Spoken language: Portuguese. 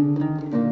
Música